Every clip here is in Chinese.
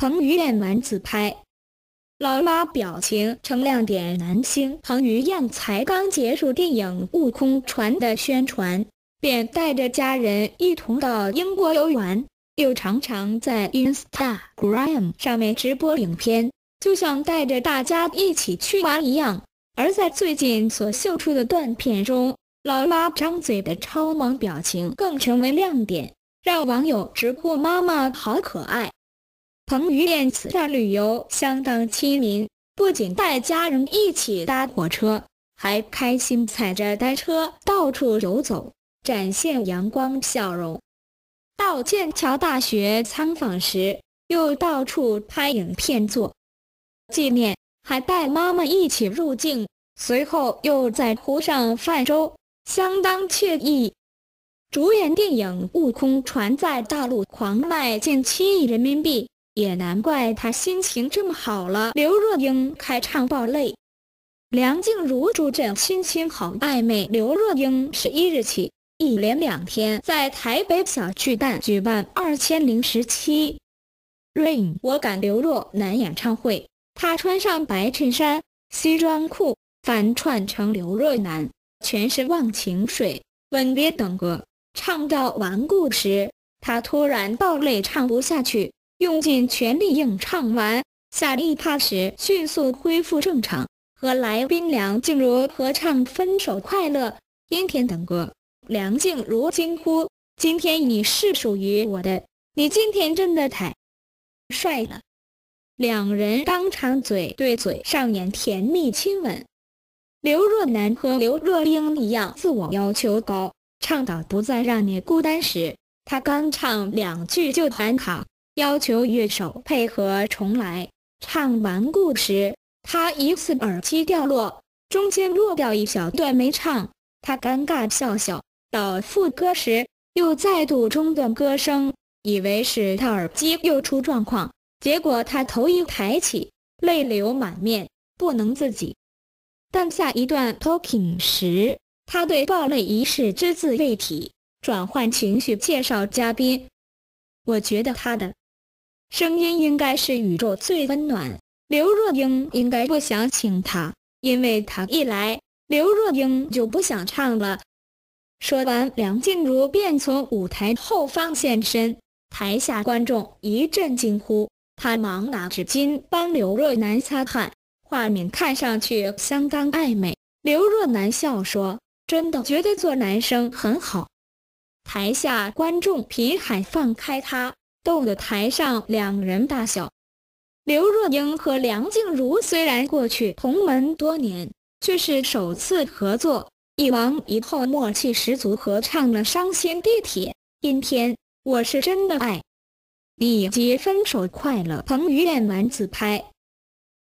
彭于晏玩自拍，老妈表情成亮点。男星彭于晏才刚结束电影《悟空传》的宣传，便带着家人一同到英国游玩，又常常在 Instagram 上面直播影片，就像带着大家一起去玩一样。而在最近所秀出的断片中，老妈张嘴的超萌表情更成为亮点，让网友直呼“妈妈好可爱”。彭于晏此次旅游相当亲民，不仅带家人一起搭火车，还开心踩着单车到处游走，展现阳光笑容。到剑桥大学参访时，又到处拍影片做纪念，还带妈妈一起入境，随后又在湖上泛舟，相当惬意。主演电影《悟空传》在大陆狂卖近七亿人民币。也难怪他心情这么好了。刘若英开唱爆泪，梁静茹助阵，心情好暧昧。刘若英十一日起一连两天在台北小巨蛋举办二千零十七 Rain 我敢刘若男演唱会，她穿上白衬衫、西装裤，反串成刘若男，全是忘情水、吻别等歌。唱到顽固时，她突然爆泪，唱不下去。用尽全力硬唱完，下一趴时迅速恢复正常，和来宾梁静茹合唱《分手快乐》《阴天》等歌。梁静茹惊呼：“今天你是属于我的，你今天真的太帅了！”两人当场嘴对嘴上演甜蜜亲吻。刘若男和刘若英一样，自我要求高，唱到不再让你孤单时，他刚唱两句就喊卡。要求乐手配合重来。唱完故时，他一次耳机掉落，中间落掉一小段没唱，他尴尬笑笑。到副歌时，又再度中断歌声，以为是他耳机又出状况。结果他头一抬起，泪流满面，不能自己。但下一段 talking 时，他对爆泪一事只字未提，转换情绪介绍嘉宾。我觉得他的。声音应该是宇宙最温暖。刘若英应该不想请他，因为他一来，刘若英就不想唱了。说完，梁静茹便从舞台后方现身，台下观众一阵惊呼，她忙拿纸巾帮刘若男擦汗，画面看上去相当暧昧。刘若男笑说：“真的觉得做男生很好。”台下观众频喊：“放开他！”逗得台上两人大笑。刘若英和梁静茹虽然过去同门多年，却是首次合作，一王一后默契十足，合唱了《伤心地铁》《阴天》《我是真的爱你》以及《分手快乐》。彭于晏玩自拍，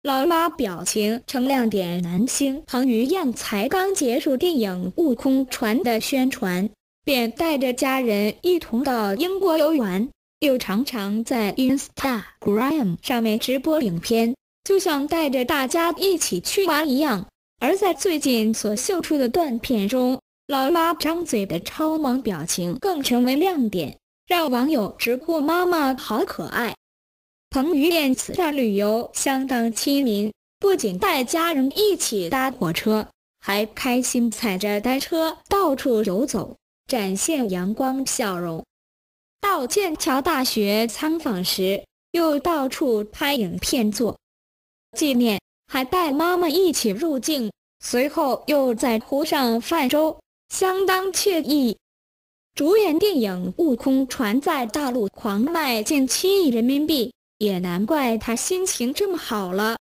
老妈表情成亮点。男星彭于晏才刚结束电影《悟空传》的宣传，便带着家人一同到英国游玩。又常常在 Instagram 上面直播影片，就像带着大家一起去玩一样。而在最近所秀出的短片中，老妈张嘴的超萌表情更成为亮点，让网友直呼“妈妈好可爱”。彭于晏此次旅游相当亲民，不仅带家人一起搭火车，还开心踩着单车到处游走，展现阳光笑容。到剑桥大学参访时，又到处拍影片做纪念，还带妈妈一起入境，随后又在湖上泛舟，相当惬意。主演电影《悟空传》在大陆狂卖近七亿人民币，也难怪他心情这么好了。